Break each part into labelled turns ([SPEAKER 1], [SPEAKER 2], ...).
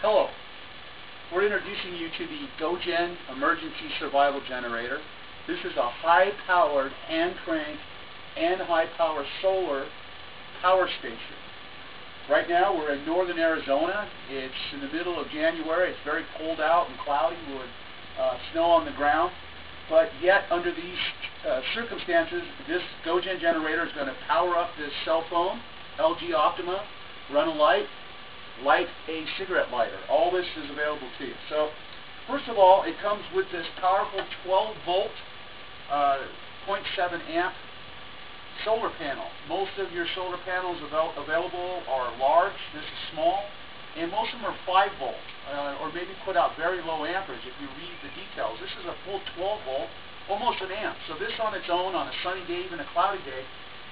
[SPEAKER 1] Hello. We're introducing you to the GoGen Emergency Survival Generator. This is a high-powered hand crank and high-power solar power station. Right now we're in northern Arizona. It's in the middle of January. It's very cold out and cloudy with uh, snow on the ground. But yet, under these uh, circumstances, this GoGen generator is going to power up this cell phone, LG Optima, run a light, light a cigarette lighter. All this is available to you. So, first of all, it comes with this powerful 12 volt, uh, 0.7 amp solar panel. Most of your solar panels avail available are large. This is small. And most of them are 5 volt, uh, or maybe put out very low amperage if you read the details. This is a full 12 volt, almost an amp. So this on its own, on a sunny day, even a cloudy day,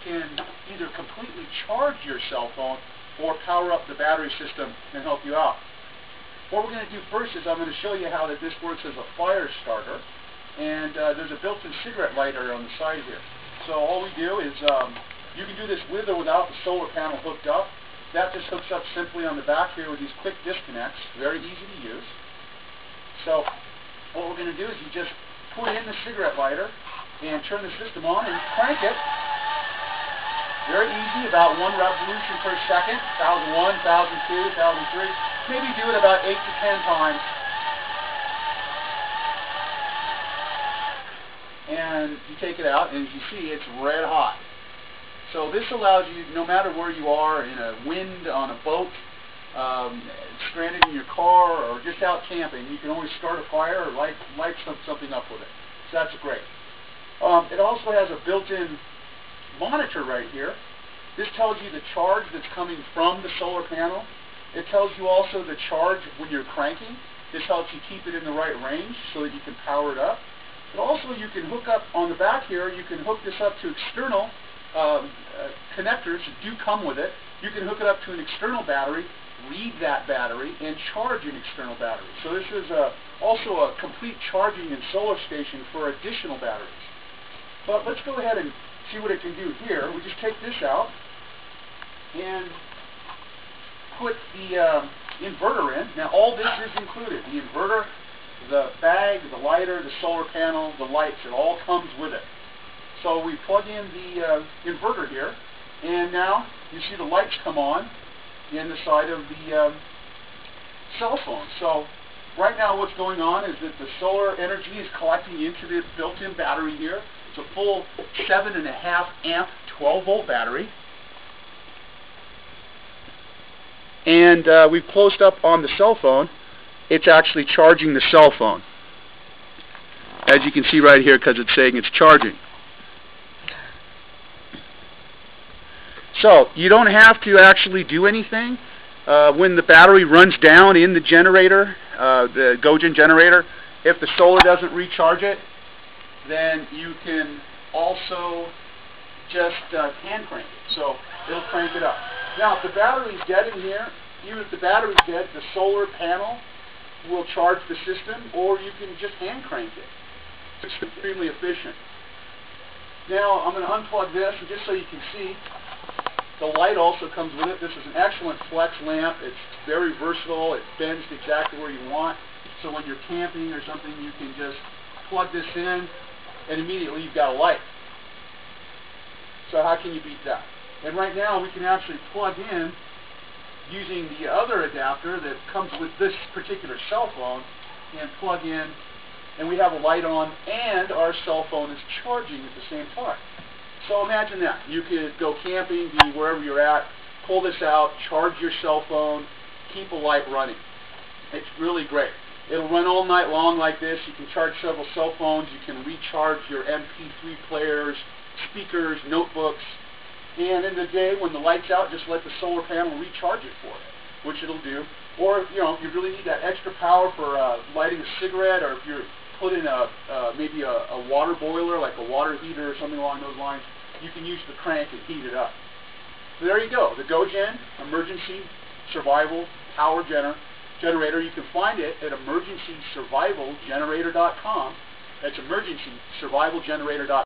[SPEAKER 1] can either completely charge your cell phone or power up the battery system and help you out. What we're going to do first is I'm going to show you how that this works as a fire starter. And uh, there's a built-in cigarette lighter on the side here. So all we do is, um, you can do this with or without the solar panel hooked up. That just hooks up simply on the back here with these quick disconnects. Very easy to use. So what we're going to do is you just put in the cigarette lighter and turn the system on and crank it very easy, about one revolution per second, 1001, 1002, 1003. Maybe do it about 8 to 10 times. And you take it out, and as you see, it's red hot. So this allows you, no matter where you are, in a wind, on a boat, um, stranded in your car, or just out camping, you can always start a fire or light, light some, something up with it. So that's great. Um, it also has a built-in monitor right here. This tells you the charge that's coming from the solar panel. It tells you also the charge when you're cranking. This helps you keep it in the right range so that you can power it up. But also you can hook up on the back here, you can hook this up to external um, uh, connectors that do come with it. You can hook it up to an external battery, read that battery, and charge an external battery. So this is a, also a complete charging and solar station for additional batteries. But let's go ahead and see what it can do here. We just take this out and put the uh, inverter in. Now all this is included. The inverter, the bag, the lighter, the solar panel, the lights, it all comes with it. So we plug in the uh, inverter here, and now you see the lights come on in the side of the uh, cell phone. So right now what's going on is that the solar energy is collecting into the built-in battery here. It's a full 7.5 amp 12 volt battery. And uh, we've closed up on the cell phone. It's actually charging the cell phone. As you can see right here because it's saying it's charging. So you don't have to actually do anything. Uh, when the battery runs down in the generator, uh, the GoGen generator, if the solar doesn't recharge it, then you can also just uh, hand crank it. So it'll crank it up. Now, if the battery's dead in here, even if the battery's dead, the solar panel will charge the system, or you can just hand crank it. It's extremely efficient. Now, I'm going to unplug this, and just so you can see, the light also comes with it. This is an excellent flex lamp. It's very versatile. It bends exactly where you want. So when you're camping or something, you can just plug this in, and immediately you've got a light. So how can you beat that? And right now we can actually plug in using the other adapter that comes with this particular cell phone and plug in and we have a light on and our cell phone is charging at the same time. So imagine that. You could go camping, be wherever you're at, pull this out, charge your cell phone, keep a light running. It's really great. It'll run all night long like this. You can charge several cell phones. You can recharge your MP3 players, speakers, notebooks. And in the day when the light's out, just let the solar panel recharge it for you, which it'll do. Or you know if you really need that extra power for uh, lighting a cigarette, or if you're putting a uh, maybe a, a water boiler, like a water heater or something along those lines, you can use the crank and heat it up. So there you go, the GoGen Emergency Survival Power Generator generator. You can find it at emergencysurvivalgenerator.com. That's emergencysurvivalgenerator.com.